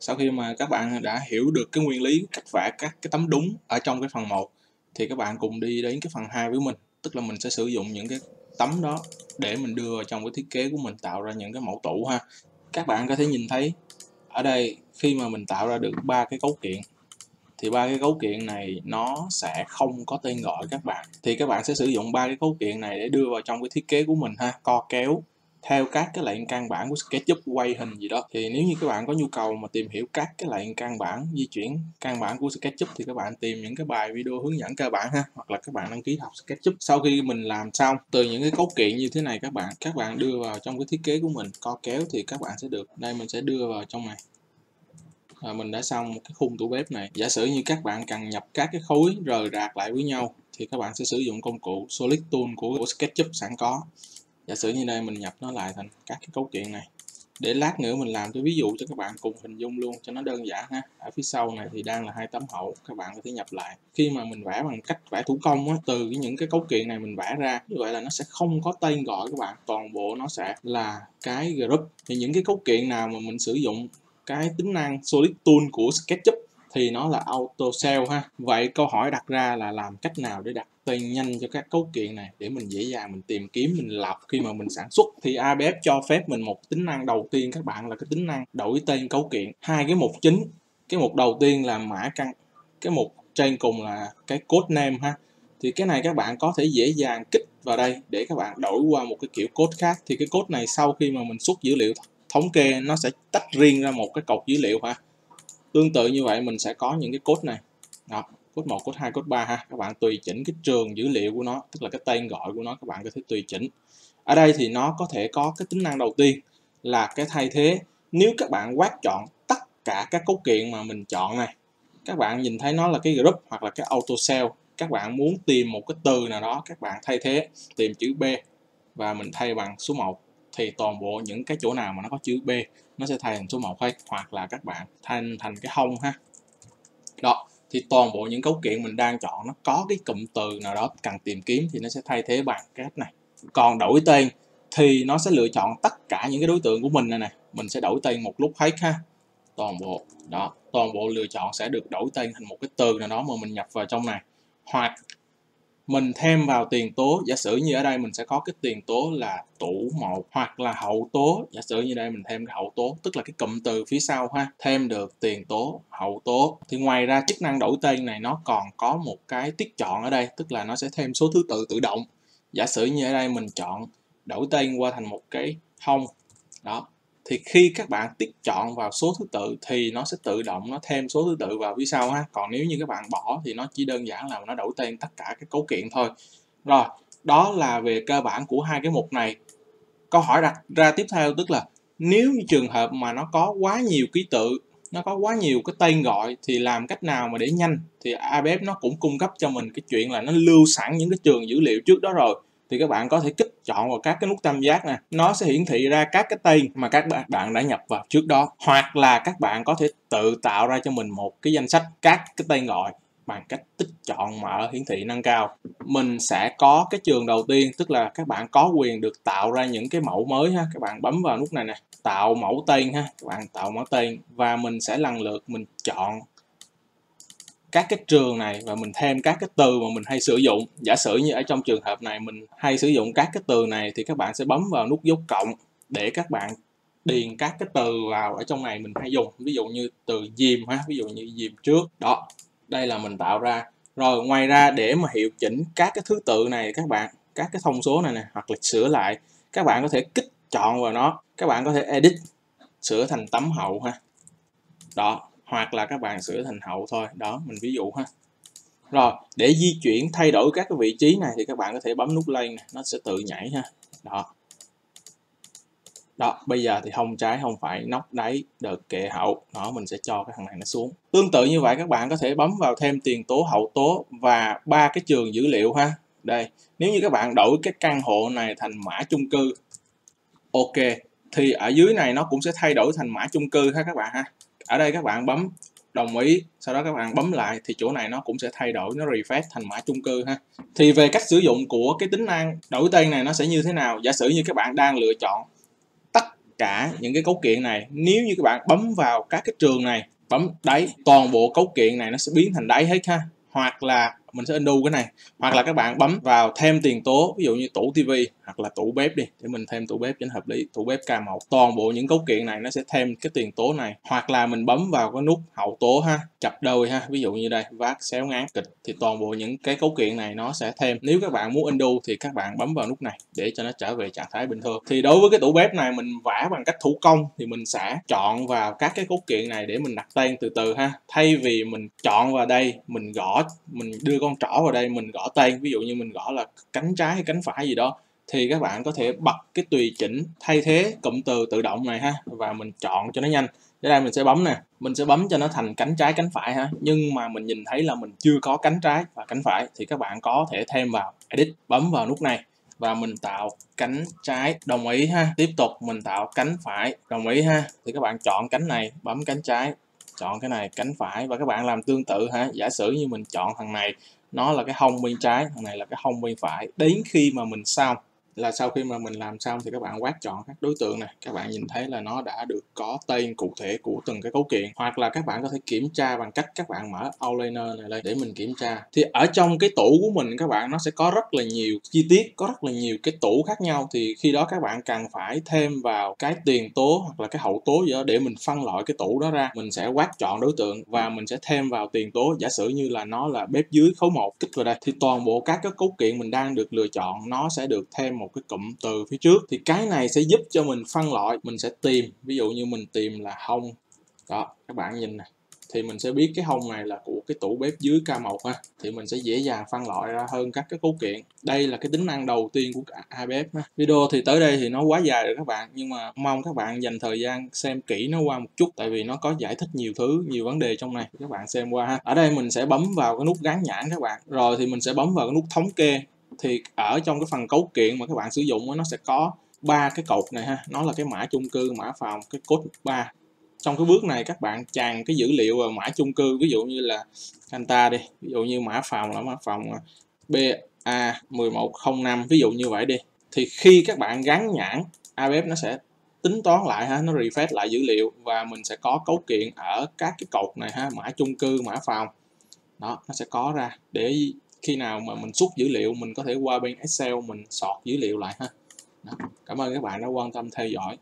sau khi mà các bạn đã hiểu được cái nguyên lý cách vẽ các cái tấm đúng ở trong cái phần 1 thì các bạn cùng đi đến cái phần 2 với mình. Tức là mình sẽ sử dụng những cái tấm đó để mình đưa vào trong cái thiết kế của mình, tạo ra những cái mẫu tủ ha. Các bạn có thể nhìn thấy, ở đây khi mà mình tạo ra được ba cái cấu kiện, thì ba cái cấu kiện này nó sẽ không có tên gọi các bạn. Thì các bạn sẽ sử dụng ba cái cấu kiện này để đưa vào trong cái thiết kế của mình ha, co kéo theo các cái lệnh căn bản của SketchUp quay hình gì đó. Thì nếu như các bạn có nhu cầu mà tìm hiểu các cái lệnh căn bản di chuyển căn bản của SketchUp thì các bạn tìm những cái bài video hướng dẫn cơ bản ha hoặc là các bạn đăng ký học SketchUp. Sau khi mình làm xong từ những cái cấu kiện như thế này các bạn các bạn đưa vào trong cái thiết kế của mình co kéo thì các bạn sẽ được. Đây mình sẽ đưa vào trong này. À, mình đã xong cái khung tủ bếp này. Giả sử như các bạn cần nhập các cái khối rời rạc lại với nhau thì các bạn sẽ sử dụng công cụ Solid Tool của, của SketchUp sẵn có giả sử như đây mình nhập nó lại thành các cái cấu kiện này. Để lát nữa mình làm cái ví dụ cho các bạn cùng hình dung luôn cho nó đơn giản ha. Ở phía sau này thì đang là hai tấm hậu các bạn có thể nhập lại. Khi mà mình vẽ bằng cách vẽ thủ công á, từ những cái cấu kiện này mình vẽ ra như vậy là nó sẽ không có tên gọi các bạn. Toàn bộ nó sẽ là cái group. Thì những cái cấu kiện nào mà mình sử dụng cái tính năng solid tool của SketchUp thì nó là auto sell ha. Vậy câu hỏi đặt ra là làm cách nào để đặt tên nhanh cho các cấu kiện này để mình dễ dàng mình tìm kiếm, mình lọc khi mà mình sản xuất thì ABF cho phép mình một tính năng đầu tiên, các bạn, là cái tính năng đổi tên cấu kiện. Hai cái mục chính, cái mục đầu tiên là mã căn, cái mục trên cùng là cái code name ha. Thì cái này các bạn có thể dễ dàng kích vào đây để các bạn đổi qua một cái kiểu code khác. Thì cái code này sau khi mà mình xuất dữ liệu thống kê, nó sẽ tách riêng ra một cái cột dữ liệu ha. Tương tự như vậy mình sẽ có những cái code này. Đó code 1, code 2, code 3 ha. Các bạn tùy chỉnh cái trường dữ liệu của nó tức là cái tên gọi của nó các bạn có thể tùy chỉnh. Ở đây thì nó có thể có cái tính năng đầu tiên là cái thay thế. Nếu các bạn quát chọn tất cả các cấu kiện mà mình chọn này các bạn nhìn thấy nó là cái group hoặc là cái auto cell các bạn muốn tìm một cái từ nào đó các bạn thay thế tìm chữ B và mình thay bằng số 1 thì toàn bộ những cái chỗ nào mà nó có chữ B nó sẽ thay thành số 1 hay hoặc là các bạn thành thành cái hông ha. Đó thì toàn bộ những cấu kiện mình đang chọn nó có cái cụm từ nào đó cần tìm kiếm thì nó sẽ thay thế bằng cái này. Còn đổi tên thì nó sẽ lựa chọn tất cả những cái đối tượng của mình này nè. Mình sẽ đổi tên một lúc hết ha. Toàn bộ, đó, toàn bộ lựa chọn sẽ được đổi tên thành một cái từ nào đó mà mình nhập vào trong này. Hoặc mình thêm vào tiền tố, giả sử như ở đây mình sẽ có cái tiền tố là tủ một hoặc là hậu tố. Giả sử như đây mình thêm cái hậu tố, tức là cái cụm từ phía sau ha, thêm được tiền tố, hậu tố. Thì ngoài ra chức năng đổi tên này nó còn có một cái tiết chọn ở đây, tức là nó sẽ thêm số thứ tự tự động. Giả sử như ở đây mình chọn đổi tên qua thành một cái hông đó thì khi các bạn tích chọn vào số thứ tự thì nó sẽ tự động nó thêm số thứ tự vào phía sau ha. Còn nếu như các bạn bỏ thì nó chỉ đơn giản là nó đổi tên tất cả các cấu kiện thôi. Rồi, đó là về cơ bản của hai cái mục này. Câu hỏi đặt ra tiếp theo tức là nếu như trường hợp mà nó có quá nhiều ký tự, nó có quá nhiều cái tên gọi thì làm cách nào mà để nhanh? Thì ABF nó cũng cung cấp cho mình cái chuyện là nó lưu sẵn những cái trường dữ liệu trước đó rồi thì các bạn có thể kích chọn vào các cái nút tam giác nè. Nó sẽ hiển thị ra các cái tên mà các bạn đã nhập vào trước đó. Hoặc là các bạn có thể tự tạo ra cho mình một cái danh sách các cái tên gọi bằng cách tích chọn mở hiển thị nâng cao. Mình sẽ có cái trường đầu tiên, tức là các bạn có quyền được tạo ra những cái mẫu mới ha. Các bạn bấm vào nút này nè. Tạo mẫu tên ha. Các bạn tạo mẫu tên và mình sẽ lần lượt mình chọn các cái trường này và mình thêm các cái từ mà mình hay sử dụng. Giả sử như ở trong trường hợp này mình hay sử dụng các cái từ này thì các bạn sẽ bấm vào nút dấu cộng để các bạn điền các cái từ vào ở trong này mình hay dùng. Ví dụ như từ dìm ha, ví dụ như dìm trước. Đó, đây là mình tạo ra. Rồi ngoài ra để mà hiệu chỉnh các cái thứ tự này, các bạn, các cái thông số này nè, hoặc là sửa lại, các bạn có thể kích chọn vào nó. Các bạn có thể edit sửa thành tấm hậu ha. Đó hoặc là các bạn sửa thành hậu thôi. Đó mình ví dụ ha. Rồi để di chuyển thay đổi các cái vị trí này thì các bạn có thể bấm nút lên này, nó sẽ tự nhảy ha. Đó. Đó bây giờ thì hông trái không phải nóc đáy đợt kệ hậu. Đó mình sẽ cho cái thằng này nó xuống. Tương tự như vậy các bạn có thể bấm vào thêm tiền tố hậu tố và ba cái trường dữ liệu ha. Đây nếu như các bạn đổi cái căn hộ này thành mã chung cư ok. Thì ở dưới này nó cũng sẽ thay đổi thành mã chung cư ha các bạn ha ở đây các bạn bấm, đồng ý, sau đó các bạn bấm lại thì chỗ này nó cũng sẽ thay đổi, nó refresh thành mã chung cư ha. Thì về cách sử dụng của cái tính năng đổi tên này nó sẽ như thế nào? Giả sử như các bạn đang lựa chọn tất cả những cái cấu kiện này, nếu như các bạn bấm vào các cái trường này, bấm đáy, toàn bộ cấu kiện này nó sẽ biến thành đáy hết ha. Hoặc là mình sẽ undo cái này. Hoặc là các bạn bấm vào thêm tiền tố, ví dụ như tủ tivi hoặc là tủ bếp đi, để mình thêm tủ bếp cho nó hợp lý. Tủ bếp K1 toàn bộ những cấu kiện này nó sẽ thêm cái tiền tố này. Hoặc là mình bấm vào cái nút hậu tố ha, chập đôi ha. Ví dụ như đây vát xéo ngán kịch, thì toàn bộ những cái cấu kiện này nó sẽ thêm. Nếu các bạn muốn undo thì các bạn bấm vào nút này để cho nó trở về trạng thái bình thường. Thì đối với cái tủ bếp này, mình vẽ bằng cách thủ công thì mình sẽ chọn vào các cái cấu kiện này để mình đặt tên từ từ ha. Thay vì mình chọn vào đây, mình gõ, mình đưa con trỏ vào đây, mình gõ tên, ví dụ như mình gõ là cánh trái hay cánh phải gì đó, thì các bạn có thể bật cái tùy chỉnh thay thế cụm từ tự động này ha, và mình chọn cho nó nhanh. Ở đây mình sẽ bấm nè, mình sẽ bấm cho nó thành cánh trái, cánh phải ha. Nhưng mà mình nhìn thấy là mình chưa có cánh trái và cánh phải, thì các bạn có thể thêm vào edit, bấm vào nút này và mình tạo cánh trái, đồng ý ha. Tiếp tục mình tạo cánh phải, đồng ý ha. Thì các bạn chọn cánh này, bấm cánh trái chọn cái này cánh phải và các bạn làm tương tự ha giả sử như mình chọn thằng này, nó là cái hông bên trái, thằng này là cái hông bên phải. Đến khi mà mình xong là sau khi mà mình làm xong thì các bạn quát chọn các đối tượng này các bạn nhìn thấy là nó đã được có tên cụ thể của từng cái cấu kiện. Hoặc là các bạn có thể kiểm tra bằng cách các bạn mở outliner này lên để mình kiểm tra. Thì ở trong cái tủ của mình, các bạn, nó sẽ có rất là nhiều chi tiết, có rất là nhiều cái tủ khác nhau. Thì khi đó các bạn cần phải thêm vào cái tiền tố hoặc là cái hậu tố gì đó để mình phân loại cái tủ đó ra. Mình sẽ quát chọn đối tượng và mình sẽ thêm vào tiền tố. Giả sử như là nó là bếp dưới khối một kích vào đây. Thì toàn bộ các cái cấu kiện mình đang được lựa chọn, nó sẽ được thêm một một cái cụm từ phía trước thì cái này sẽ giúp cho mình phân loại, mình sẽ tìm, ví dụ như mình tìm là hông. Đó, các bạn nhìn này thì mình sẽ biết cái hông này là của cái tủ bếp dưới K1 ha thì mình sẽ dễ dàng phân loại ra hơn các cái cấu kiện. Đây là cái tính năng đầu tiên của hai bếp ha. video thì tới đây thì nó quá dài rồi các bạn, nhưng mà mong các bạn dành thời gian xem kỹ nó qua một chút, tại vì nó có giải thích nhiều thứ, nhiều vấn đề trong này. Các bạn xem qua ha. Ở đây mình sẽ bấm vào cái nút gắn nhãn các bạn. Rồi thì mình sẽ bấm vào cái nút thống kê thì ở trong cái phần cấu kiện mà các bạn sử dụng nó sẽ có ba cái cột này ha. Nó là cái mã chung cư, mã phòng, cái code 3 trong cái bước này các bạn tràn cái dữ liệu vào mã chung cư, ví dụ như là anh ta đi, ví dụ như mã phòng là mã phòng à, BA1105 ví dụ như vậy đi. Thì khi các bạn gắn nhãn ABF nó sẽ tính toán lại ha, nó refresh lại dữ liệu và mình sẽ có cấu kiện ở các cái cột này ha, mã chung cư, mã phòng. Đó, nó sẽ có ra để khi nào mà mình xuất dữ liệu, mình có thể qua bên Excel mình sọt dữ liệu lại ha Đó. cảm ơn các bạn đã quan tâm theo dõi